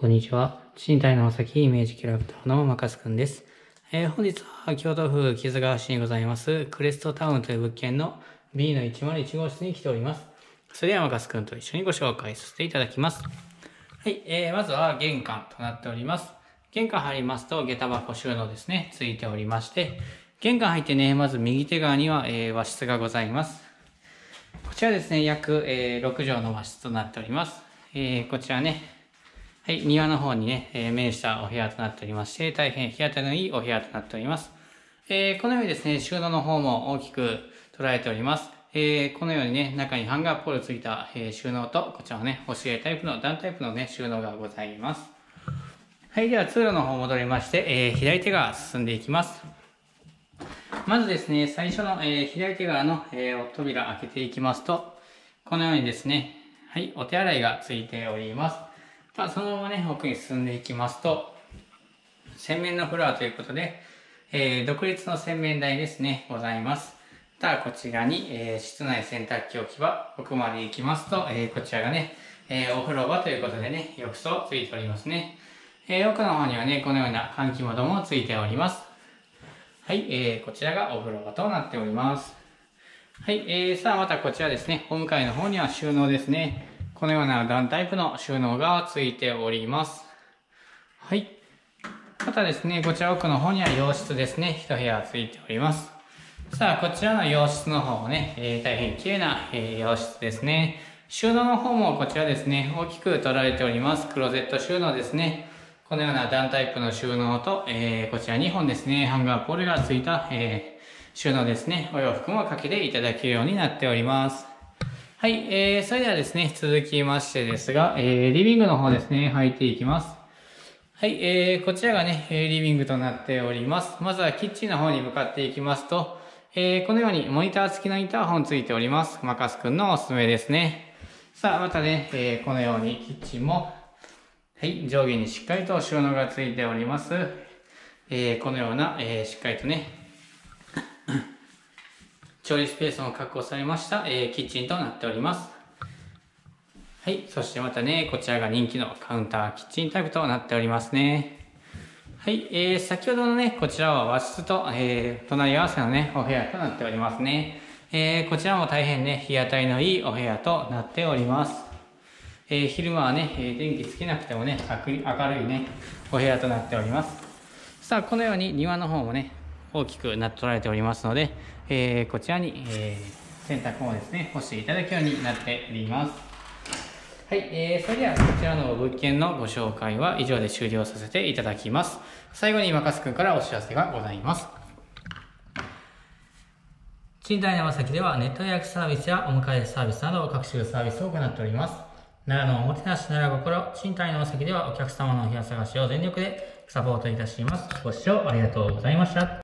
こんにちは。賃貸のお先イメージキャラクターのマカスくんです。えー本日は京都府木津川市にございますクレストタウンという物件の B の101号室に来ております。それではマカスくんと一緒にご紹介させていただきます。はい、えー、まずは玄関となっております。玄関入りますと下駄箱収納ですね、ついておりまして、玄関入ってね、まず右手側には、えー和室がございます。こちらですね、約、えー6畳の和室となっております。えーこちらね、はい、庭の方にね、えー面したお部屋となっておりまして、大変日当たりのいいお部屋となっております。えーこのようにですね、収納の方も大きく捉えております。えーこのようにね、中にハンガーポールついた、えー収納と、こちらのね、押し入れタイプの、段タイプのね、収納がございます。はい、では通路の方戻りまして、えー左手側進んでいきます。まずですね、最初の、えー左手側の、えー扉開けていきますと、このようにですね、はい、お手洗いがついております。まあ、そのままね、奥に進んでいきますと、洗面のフロアということで、えー独立の洗面台ですね、ございます。ただ、こちらに、えー室内洗濯機置き場、奥まで行きますと、えーこちらがね、えお風呂場ということでね、浴槽ついておりますね。え奥の方にはね、このような換気窓もついております。はい、えーこちらがお風呂場となっております。はい、えー、さあまたこちらですね、本階の方には収納ですね。このような段タイプの収納がついております。はい。またですね、こちら奥の方には洋室ですね、一部屋ついております。さあ、こちらの洋室の方もね、えー大変綺麗な、えー洋室ですね。収納の方もこちらですね、大きく取られております。クローゼット収納ですね。このような段タイプの収納と、えーこちら2本ですね、ハンガーポールがついた、えー収納ですね、お洋服もかけていただけるようになっております。はい、えー、それではですね、続きましてですが、えー、リビングの方ですね、入っていきます。はい、えー、こちらがね、えリビングとなっております。まずはキッチンの方に向かっていきますと、えー、このようにモニター付きのインターホンついております。マカスくんのおすすめですね。さあ、またね、えー、このようにキッチンも、はい、上下にしっかりと収納がついております。えー、このような、えー、しっかりとね、調理スペースも確保されました、えーキッチンとなっております。はい。そしてまたね、こちらが人気のカウンターキッチンタイプとなっておりますね。はい。えー、先ほどのね、こちらは和室と、えー、隣り合わせのね、お部屋となっておりますね。えー、こちらも大変ね、日当たりのいいお部屋となっております。えー昼間はね、えー電気つけなくてもね、明るい明るいね、お部屋となっております。さあ、このように庭の方もね、大きくなっておられておりますので、えーこちらに、えー洗濯もですね、干していただくようになっております。はい、えー、それではこちらの物件のご紹介は以上で終了させていただきます。最後にマカスくんからお知らせがございます。賃貸山崎ではネット予約サービスやお迎えサービスなど各種サービスを行っております。奈良のおもてなし奈良心、賃貸山崎ではお客様のお部屋探しを全力でサポートいたします。ご視聴ありがとうございました。